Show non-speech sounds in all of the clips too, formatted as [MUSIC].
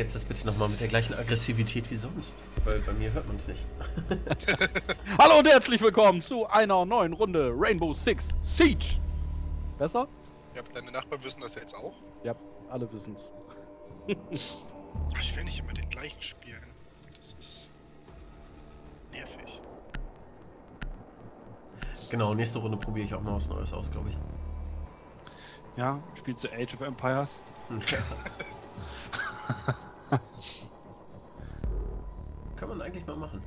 Jetzt das bitte nochmal mit der gleichen Aggressivität wie sonst. Weil bei mir hört man es nicht. [LAUGHS] Hallo und herzlich willkommen zu einer neuen Runde Rainbow Six Siege. Besser? Ja, deine Nachbarn wissen das jetzt auch. Ja, alle wissen's. [LAUGHS] Ach, ich will nicht immer den gleichen spielen. Das ist nervig. Genau, nächste Runde probiere ich auch mal was Neues aus, glaube ich. Ja, spielst du Age of Empires? [LAUGHS] Kann man eigentlich mal machen.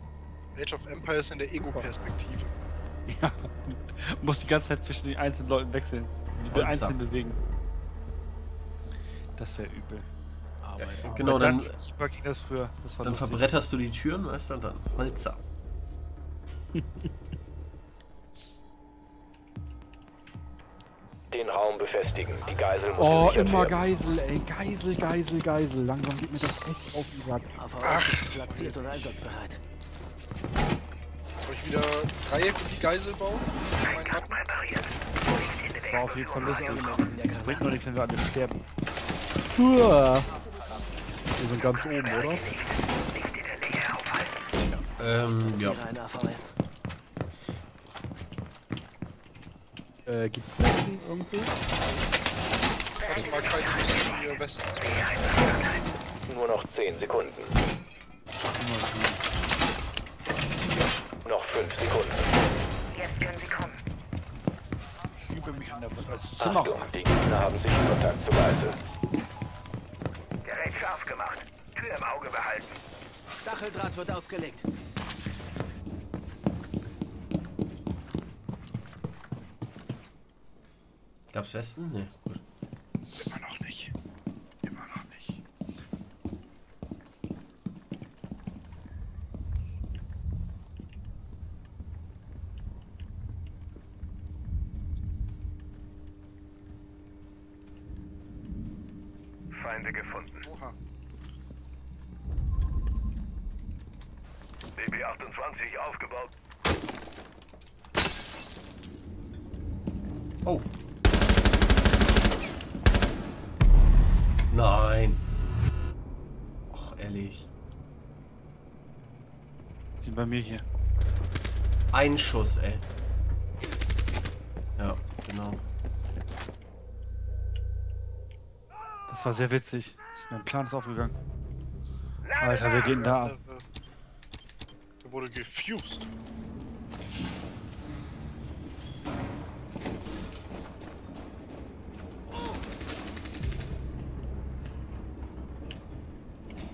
Age of Empires in der Ego-Perspektive. Ja. [LAUGHS] Muss die ganze Zeit zwischen den einzelnen Leuten wechseln. Die Und einzeln zack. bewegen. Das wäre übel. Aber ja. Genau, dann- Super ging das früher. Das Dann lustig. verbretterst du die Türen, weißt du, und dann Holzer. [LAUGHS] befestigen. Die Geisel muss Oh, immer werden. Geisel, ey. Geisel, Geisel, Geisel. Langsam geht mir das echt auf den Sack. AVS ist platziert und einsatzbereit. Soll ich wieder Dreieck um die Geisel bauen? Mein Button? Das war auf jeden Fall lustig. Bringt nur Granate. nichts, wenn wir alle sterben. Uah. Wir sind ganz oben, oder? Ähm, ja. Passiere ein AVS. Äh, gibt's Westen irgendwie? Warte mal, kein hier Westen. Nur noch 10 Sekunden. Noch 5 Sekunden. Schiebe mich an der als Zimmer. Achtung, die Gegner haben sich Kontakt zur Geisel. Gerät scharf gemacht. Tür im Auge behalten. Stacheldraht wird ausgelegt. Gab's Westen? Nee, gut. Immer noch nicht. Immer noch nicht. Feinde gefunden. Oha. BB-28 aufgebaut. Oh. Nein. Och, ehrlich. Die bei mir hier. Ein Schuss, ey. Ja, genau. Das war sehr witzig. Mein Plan ist aufgegangen. Alter, wir gehen da ab. Der wurde gefused.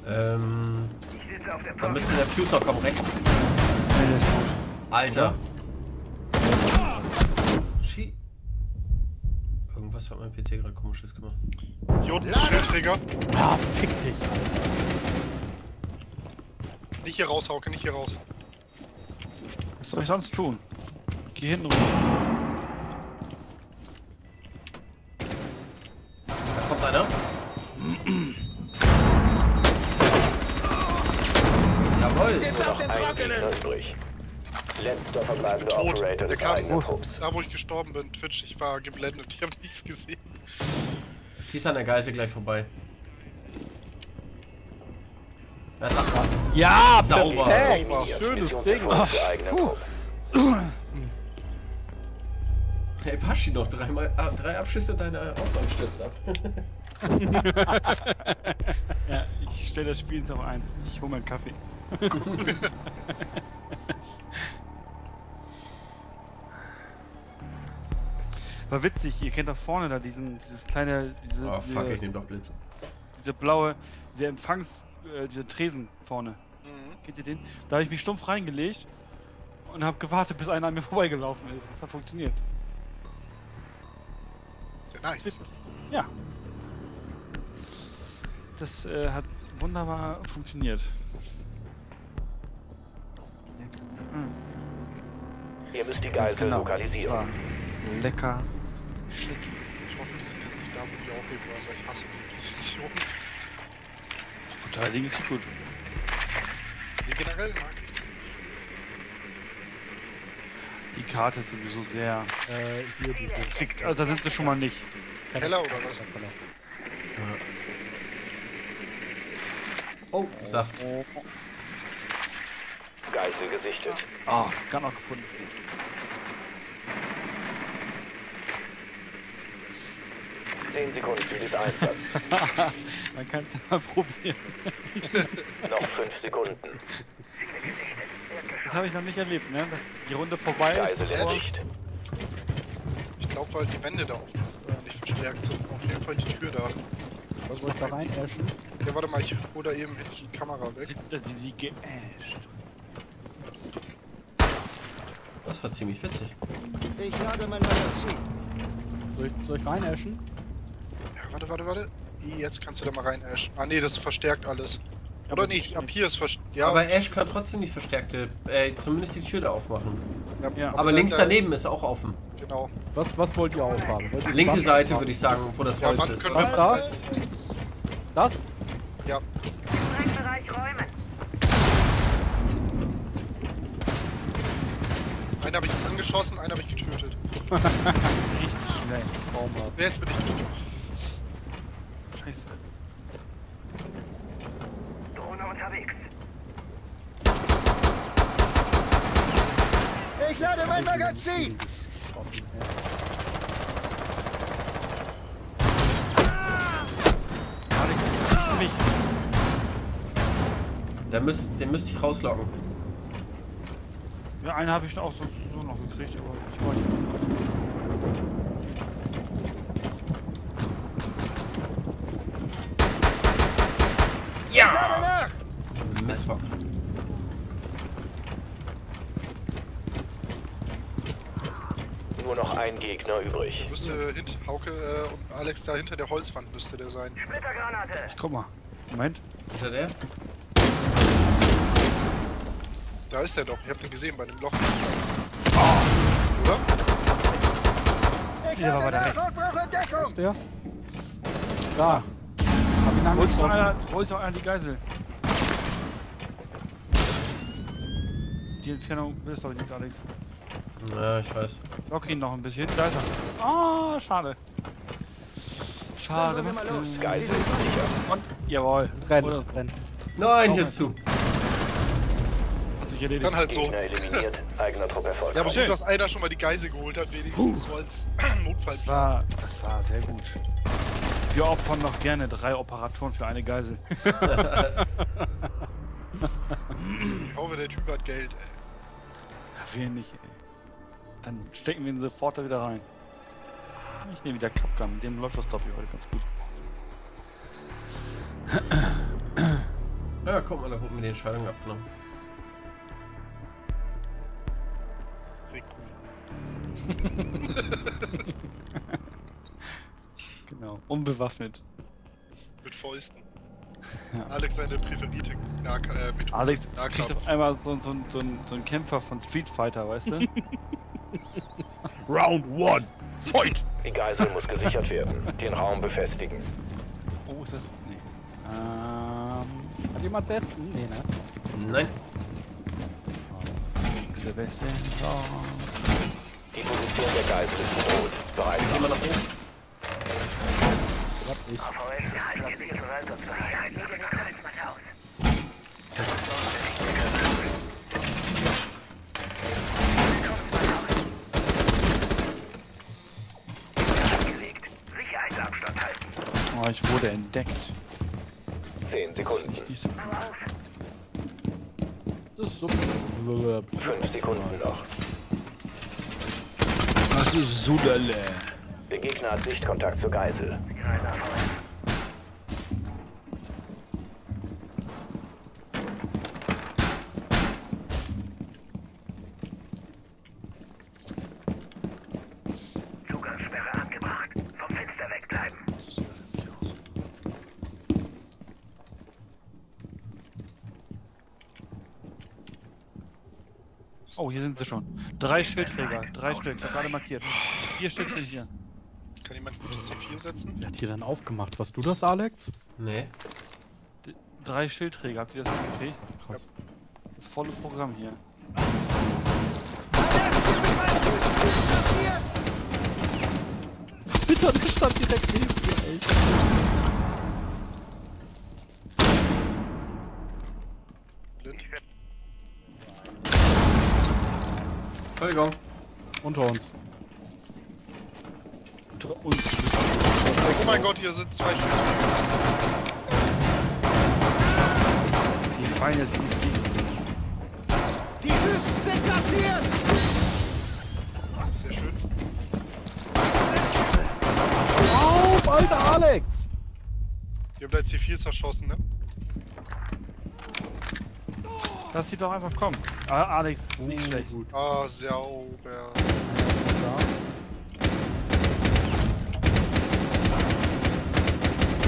Ähm, der da müsste der Fuser kommen, rechts. Alter. Schi. Irgendwas hat mein PC gerade komisches gemacht. Joden, Schnellträger. Ah, fick dich. Nicht hier raus, Hauke, nicht hier raus. Was soll ich sonst tun? Geh hinten rüber. Verbleibender Tot. Der kam da, wo ich gestorben bin. Twitch, ich war geblendet. [LAUGHS] Ich habe nichts gesehen. Schieß an der Geise gleich vorbei. Das ist ab. Ja, Sauber. Sauber. Schönes Ding. Trupp. Hey, Paschi noch dreimal, ah, drei Abschüsse deiner Aufnahme stürzt ab. [LAUGHS] Ja, ich stelle das Spiel jetzt auch ein. Ich hole mir einen Kaffee. [LAUGHS] War witzig, ihr kennt da vorne da diesen, dieses kleine, diese, Oh fuck, ich diese, nehme doch Blitze. diese blaue, diese Empfangs, äh, diese Tresen vorne. Mhm. Kennt ihr den? Da habe ich mich stumpf reingelegt und habe gewartet, bis einer an mir vorbeigelaufen ist. Das hat funktioniert. Das nice. ist witzig. Ja. Das äh, hat wunderbar funktioniert. Ihr müsst die Geisel genau. Das lokalisieren. war lecker. Schlecken. Ich hoffe, die sind jetzt nicht da, wo wir aufheben wollen, weil ich hasse diese Position. Verteidigen ist sie gut. Nee, generell mag ich. Die Karte ist sowieso sehr Äh, hier diese. zwickt. Also da sind sie schon mal nicht. Keller oder was? Keller. Oh, Saft. Geisel gesichtet. Ah, kann auch gefunden. Zehn Sekunden bis Einsatz. [LAUGHS] Man kann es mal probieren. [LAUGHS] Noch fünf Sekunden. Das habe ich noch nicht erlebt, ne? Dass die Runde vorbei ist. Bevor- erdicht. Ich glaube, weil die Wände da auch äh, nicht verstärkt sind. Auf jeden Fall die Tür da. Was soll ich da rein ashen? Ja, warte mal, ich hol da eben die Kamera weg. Sind sie die geasht? Das war ziemlich witzig. Ich lade mein Magazin. Soll ich, soll ich rein ashen? Ja, warte, warte, warte. Jetzt kannst du da mal rein, Ash. Ah, nee, das verstärkt alles. Aber Oder nicht? Ab hier ist verstärkt. Ja, Aber Ash kann trotzdem die verstärkte, äh, zumindest die Tür da aufmachen. ja, Ja. Aber da- links da- daneben ist auch offen. Genau. Was, was wollt ihr aufhaben? Wollt ihr die Linke Wand Seite würde ich sagen, wo das Ja, Holz ist. Was da? Das? Ja, einen habe ich angeschossen, einen habe ich getötet. [LAUGHS] Richtig schnell. Traumhaft. Wer jetzt bin ich tot? Scheiße. Drohne unterwegs. Ich lade mein Magazin. Da müsst, den müsste ich rauslocken. Ja, einen habe ich auch so, so noch gekriegt, aber ich wollte ihn nicht. Lade nach. Mistbock. Nur noch Gegner übrig. Müsste hint, Hauke äh, und Alex da hinter der Holzwand müsste der sein. Splittergranate. Guck mal. Moment. Hinter der? Da ist er doch. Ich hab den gesehen bei dem Loch. Ah. Oder? Ich Der war weiter brauche Deckung. Der? Da. Hab ihn Holt doch einer, holt doch einer die Geisel. Die Entfernung willst du aber nicht, Alex. Ja, ich weiß. Lock ihn noch ein bisschen. Da ist er. Ah, schade. Schade. Mal los. Sind sicher. und, jawohl. Renn. Oder es rennt. Nein, hier ist zu. Hat sich erledigt. Dann halt so. Eliminiert. Eigener Trupp Ja, aber gut, dass einer schon mal die Geisel geholt hat, wenigstens so als [CLEARS THROAT] Notfall. Das war, das war sehr gut. Wir opfern noch gerne drei Operatoren für eine Geisel. [LAUGHS] Ich hoffe, der Typ hat Geld, ey. Ja, wir nicht, ey. Dann stecken wir ihn sofort da wieder rein. Ich nehme wieder Capgun, mit dem läuft das Doppel heute ganz gut. Ja, guck mal, da wurde mir die Entscheidung abgenommen. [LAUGHS] Genau. Unbewaffnet. Mit Fäusten. Ja. Alex seine präferierte Nah äh, Methode. Alex Nahkampf. kriegt auf einmal so, so, so, so ein Kämpfer von Street Fighter, weißt du? [LAUGHS] [LAUGHS] Round one, fight! Die Geisel muss gesichert werden. Den Raum befestigen. Oh, ist das. Nee. Ähm. Hat jemand Westen? Nee, ne? Nein. Westen. Oh. Die Position der Geisel ist bedroht. Bereit. Wir nach oben. Hab ich. VS qualifiziert wurde entdeckt. Zehn Sekunden. Nicht so gut. Das ist so. Fünf Sekunden noch. Das ist Sudale. Der Gegner hat Sichtkontakt zur Geisel. Oh, hier sind sie schon. Drei Schildträger. Drei Stück. Ich hab gerade markiert. Vier Stück sind hier. Kann jemand gutes C4 setzen? Wer hat hier dann aufgemacht? Was du das, Alex? Nee. D drei Schildträger. Habt ihr das mitgekriegt? Das ist krass. Das volle Programm hier. Bitte, der stand direkt neben mir, ey. Entschuldigung. Unter uns. Unter uns. Oh mein Gott, hier sind zwei Schüler. Die Feinde sind uns. Die Wüsten sind platziert! Sehr schön. Auf, alter Alex! Haben da jetzt hier viel zerschossen, ne? Lass sie doch einfach kommen. Ah, Alex, nicht Uh, schlecht. Gut. Ah, sauber.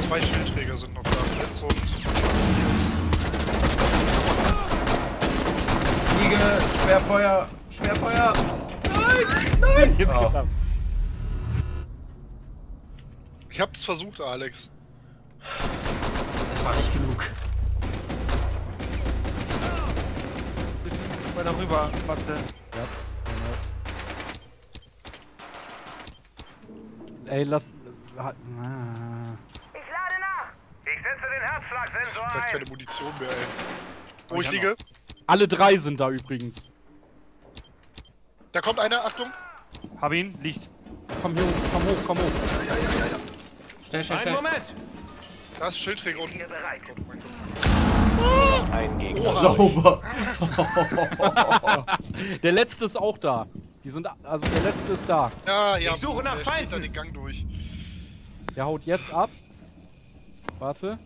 Zwei Schildträger sind noch da. Jetzt und Fliege, Schwerfeuer, Schwerfeuer. Nein, nein. Jetzt Oh. Ich hab's versucht, Alex. Das war nicht genug. Bisschen weiter rüber, Matze. Ja, genau. Ey, lass. Ah. Ich lade nach. Ich setze den Herzschlagsensor Vielleicht ein. keine Munition mehr, ey. Wo ich liege? Alle drei sind da übrigens. Da kommt einer, Achtung. Hab ihn, liegt. Komm hier hoch, komm hoch, komm hoch. Schnell, schnell, Einen schnell. Moment. Da ist ein Schildträger unten. Hier bereit. Oh Gott. Ein. Sauber. [LAUGHS] Der letzte ist auch da. Die sind. Also der letzte ist da. Ja, ja. Ich suche nach der Feinden. da den Gang durch. Der haut jetzt ab. Warte.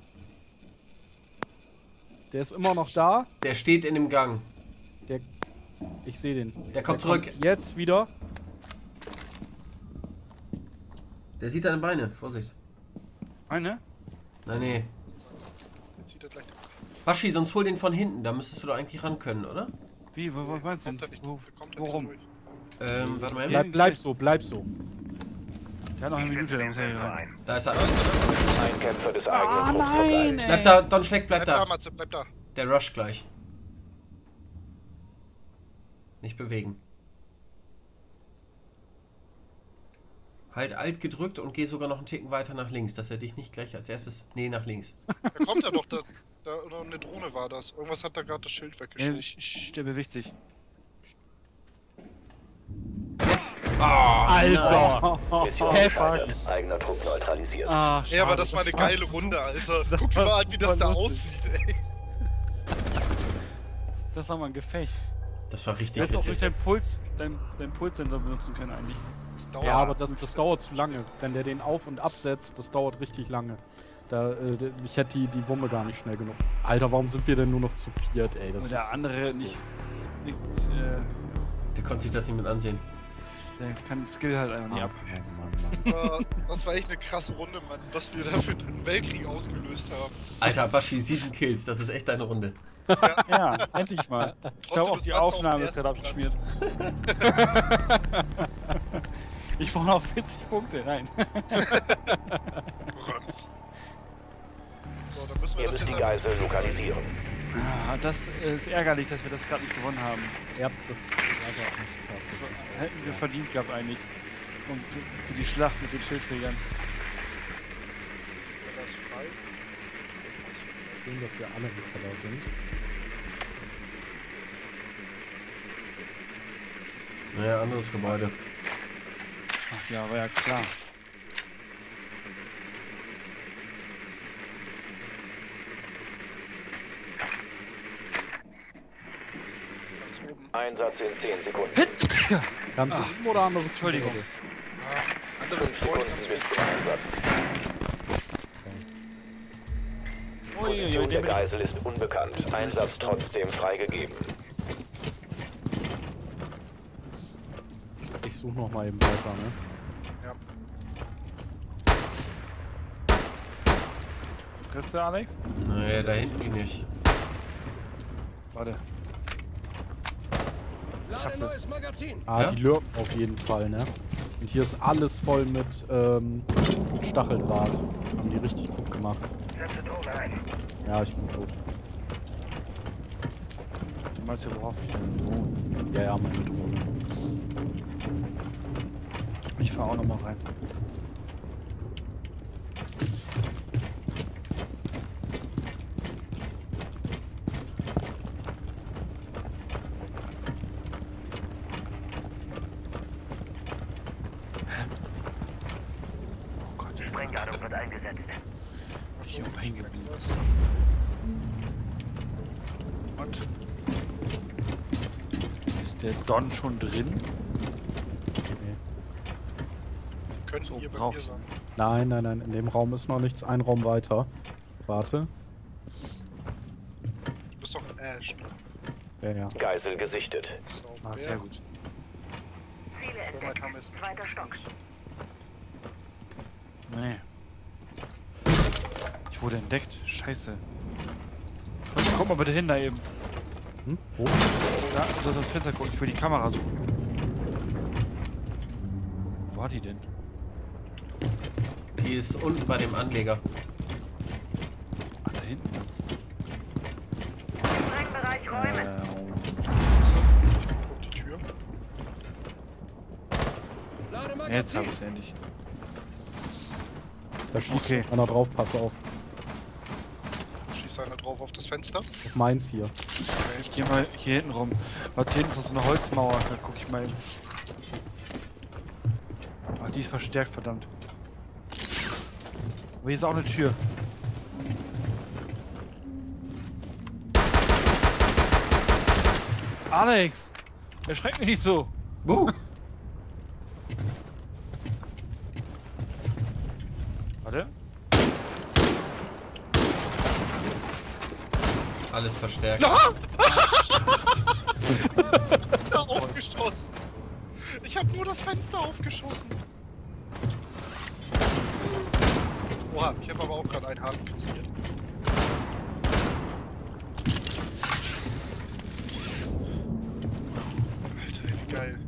Der ist immer noch da. Der steht in dem Gang. Der. Ich sehe den. Der kommt zurück. jetzt wieder. Der sieht deine Beine. Vorsicht. Eine? Nein, nee. Jetzt sieht er gleich. Baschi, sonst hol den von hinten. Da müsstest du doch eigentlich ran können, oder? Wie, wo, wo meinst du? Kommt er nicht, Wo, kommt worum? Ähm, warte mal. Bleib, bleib so, bleib so. Der hat noch eine Minute, setze der muss ja hier rein. ein. Da ist er. Ein Kämpfer des Ah, nein, ey. Bleib da, Don Schleck, bleib Bleib da, da. Matze, bleib da. Der rush gleich. Nicht bewegen. Halt Alt gedrückt und geh sogar noch einen Ticken weiter nach links, dass er dich nicht gleich als erstes. Nee, nach links. Da kommt er doch. Da, da, oder eine Drohne war das. Irgendwas hat da gerade das Schild weggeschoben. sch- sch- der bewegt sich. Ah, Alter! Hey, gescheitert. Eigener Trupp neutralisiert. Ah, Ey, aber schade, das war eine war geile Runde, Alter. das Guck mal an, wie das da lustig. aussieht, ey. Das war mal ein Gefecht. Das war Du richtig hättest auch durch deinen Puls, dein, dein Pulssensor benutzen können eigentlich. Das. Ja, aber das, das dauert zu lange. Wenn der den auf- und absetzt, das dauert richtig lange. Da, äh, ich hätte die, die Wumme gar nicht schnell genug. Alter, warum sind wir denn nur noch zu viert, ey? Das Und der ist andere witzlos. nicht, nicht äh, Der konnte sich das nicht mit ansehen. der kann Skill halt einfach nicht ab. Mann, Mann. [LAUGHS] Äh, das war echt eine krasse Runde, Mann, was wir da für Dritten Weltkrieg ausgelöst haben. Alter, Baschi, sieben Kills. Das ist echt deine Runde. Ja, endlich mal. Ich glaube auch die Matze auf Aufnahme ist gerade abgeschmiert. [LAUGHS] ich brauche noch 40 Punkte, nein. Müssen wir Ihr das müsst die Geisel lokalisieren. Ah, Das ist ärgerlich, dass wir das gerade nicht gewonnen haben. Ja, das war doch nicht Das krass. hätten wir verdient gehabt eigentlich. Und für, für die Schlacht mit den Schildträgern. Das. Schön, dass wir alle im Keller sind. Naja, anderes Gebäude. Ach ja, war ja klar. Einsatz in 10 Sekunden. Ganz oben oder anderes Entschuldigung. Ah, anderes 5 Gebäude Sekunden bis oben. zum Einsatz. Uiuiui, Position der Geisel ist unbekannt. Einsatz trotzdem freigegeben. Ich suche noch mal eben weiter, ne? Ja. Triffst du, Alex? Naja, da hinten ging nicht. Warte. Magazin! Ah, Ja? die lurken auf jeden Fall, ne? Und hier ist alles voll mit ähm, Stacheldraht. Haben die richtig gut gemacht. Drohne. Ja, ich bin tot. Du meinst ja, worauf ich denn drohe? Ja, ja, meine Drohne. Ich fahr auch noch mal rein. Eingesetzt. Ich hier hängen geblieben. Und? Ist der Don schon drin? Könnten So, hier bei mir sein. Nein, nein, nein, in dem Raum ist noch nichts. Ein Raum weiter. Warte. Du bist doch Ash, ne? Ja, ja. Geisel gesichtet. Sauber. Ah, sehr gut. Ziele So entdeckt. Zweiter Stock. Nee. Ich wurde entdeckt. Scheiße. Komm, komm mal bitte hin da eben. Hm? Wo? Da, du sollst das Fenster gucken. Ich will die Kamera suchen. Wo war die denn? Die ist unten bei dem Anleger. Ah, da hinten ganz. Sprengbereich räumen. Guck die Tür. Jetzt habe Magazin. ich es endlich. Da schießt Okay. einer drauf, pass auf. Drauf auf das Fenster. Auf meins hier. Ich gehe mal hier hinten rum. Was hier hinten ist so eine Holzmauer. Da guck ich mal eben. Ah, die ist verstärkt, verdammt. Aber hier ist auch eine Tür. Alex! Erschreck mich nicht so! Buh. Warte. Alles verstärkt. [LAUGHS] Da aufgeschossen. Ich habe nur das Fenster aufgeschossen. Oha, ich habe aber auch gerade einen Haken kassiert. Alter, wie geil.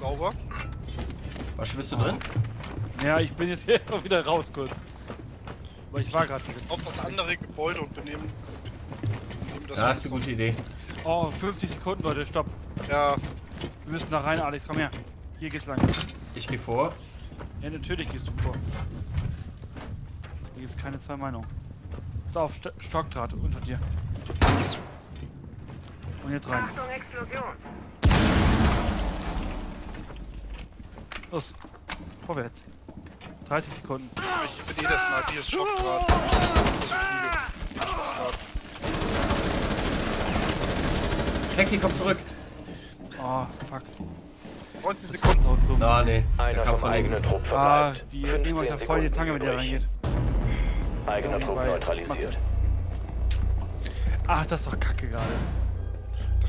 Sauber. Was, bist du drin? [LAUGHS] Ja, ich bin jetzt hier [LAUGHS] wieder raus kurz. Aber ich war gerade. Auf das andere Gebäude und benehmen. benehmen das Da hast du Fenster. gute Idee. Oh, 50 Sekunden, Leute, stopp. Ja, Wir müssen da rein, Alex, komm her. Hier geht's lang. Ich gehe vor. Ja, natürlich gehst du vor. Hier gibt's keine zwei Meinungen. Pass auf, St Stockdraht unter dir. Und jetzt rein. Achtung, Explosion. Los. Vorwärts. 30 Sekunden. ich bin eh der Sniper. Hier ist Schockdraht. Positive. Schockdraht. Hecki, komm zurück. Oh, fuck. 19 Das Sekunden. so dumm. Na, nee. Einer kam vom eigenen Trupp Ah, die 15 irgendwas ja voll die Zange mit der reingeht. Eigener So, Trupp neutralisiert. Ach, das ist doch kacke gerade.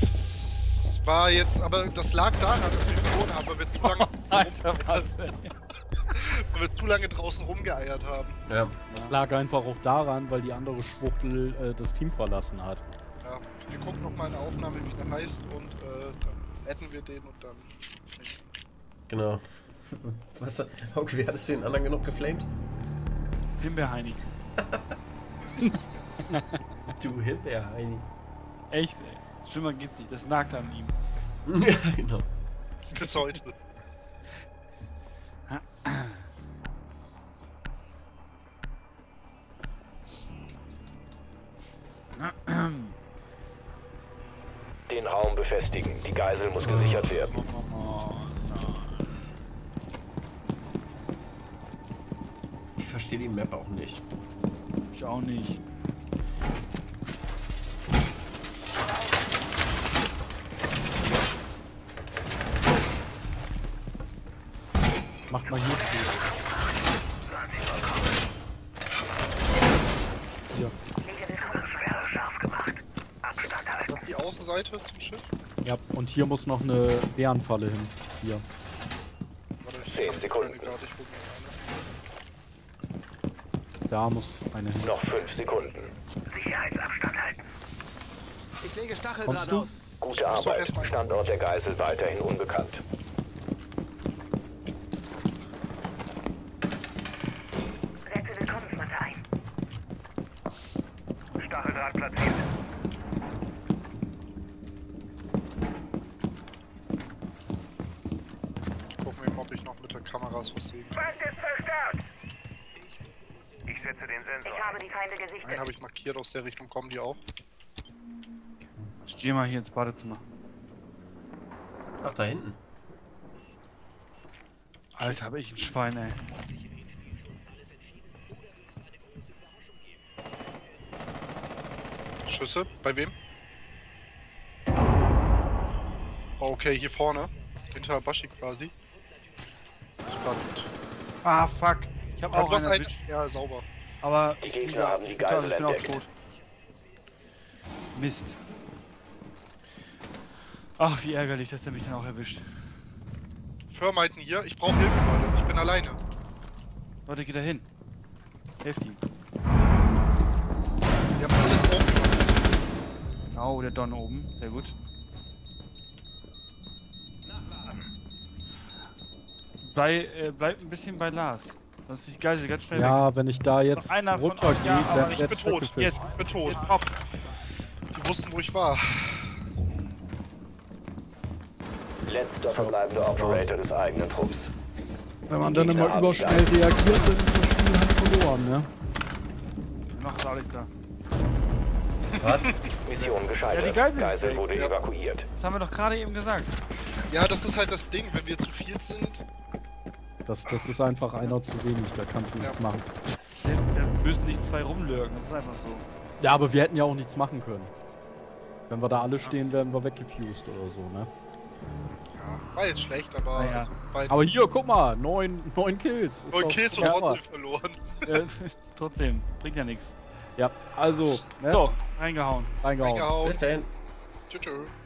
Das war jetzt, aber das lag daran, dass wir verloren haben, weil wir zu [LAUGHS] lange, Alter, was? Weil wir zu lange draußen rumgeeiert haben. Ja. Das lag einfach auch daran, weil die andere Schwuchtel äh, das Team verlassen hat. Ja, wir gucken noch mal eine Aufnahme, wie der heißt, und äh, dann adden wir den und dann. Genau. [LAUGHS] Was? Okay, wie hattest du den anderen genug geflamed? Himbeerheini. [LAUGHS] Du Himbeerheini. Echt, ey. Schlimmer geht's nicht. Das nagt an ihm. [LAUGHS] ja, genau. Bis heute. Geisel muss gesichert werden. Oh, Ich verstehe die Map auch nicht. ich auch nicht. Macht mal hier zu. Halten. Das ist die Außenseite zum Schiff. Ja, und hier muss noch eine Bärenfalle hin. Hier. Warte, ich Zehn hab Sekunden. ich Da muss eine hin. Noch 5 Sekunden. Sicherheitsabstand halten. Ich lege Kommst Stacheldraht du? aus. Gute Arbeit. Standort der Geisel weiterhin unbekannt. Setze Willkommensmatte ein. Stacheldraht platziert. Ich guck mir eben, ob ich noch mit der Kamera was sehen. Ich setze den Sensor. Ich habe die Feinde Einen gesichtet. habe ich markiert, aus der Richtung kommen die auch. Ich gehe mal hier ins Badezimmer. Ach, da hinten. Alter, aber ich ein Schwein, ey. Schüsse? Bei wem? Okay, hier vorne. Hinter Bashi quasi. Spannend. Ah, fuck. Ich hab Ah, auch einen einen. erwischt, Ja, sauber. aber Die ich liege- haben die Geisel ich bin auch tot. Mist. Ach, wie ärgerlich, dass er mich dann auch erwischt. Firmeiten hier. Ich brauche Hilfe, Leute. Ich bin alleine. Leute, geht da hin. Helft ihm. Wir haben alles aufgemacht. Oh, der Don oben. Sehr gut. Bei, äh, bleibt ein bisschen bei Lars. Sonst ist die Geisel ganz schnell weg. Ja, wenn ich da jetzt einer runtergehe, ja, dann ich werde bin ich tot. Jetzt, Ich bin tot. jetzt hopp. Die wussten, wo ich war. Letzter verbleibender Operator des eigenen Trupps. Wenn man dann immer überschnell reagiert, dann ist das Spiel halt verloren, ne? Noch ist Alex da. Was? [LAUGHS] Mission gescheitert. Ja, die Geisel Geisel weg. wurde Ja. evakuiert. Das haben wir doch gerade eben gesagt. Ja, das ist halt das Ding. Wenn wir zu viert sind, Das, das ist einfach einer zu wenig, da kannst du nichts machen. Da da müssen nicht zwei rumlurken, das ist einfach so. Ja, aber wir hätten ja auch nichts machen können. Wenn wir da alle stehen, werden wir weggefused oder so, ne? ja, war jetzt schlecht, aber Naja. also, Aber hier, guck mal, neun, neun Kills. Neun Kills und trotzdem verloren. [LAUGHS] äh, trotzdem, bringt ja nichts. Ja, also, ne? So, reingehauen. reingehauen. Reingehauen. Bis dahin. Tschüss. tschüss.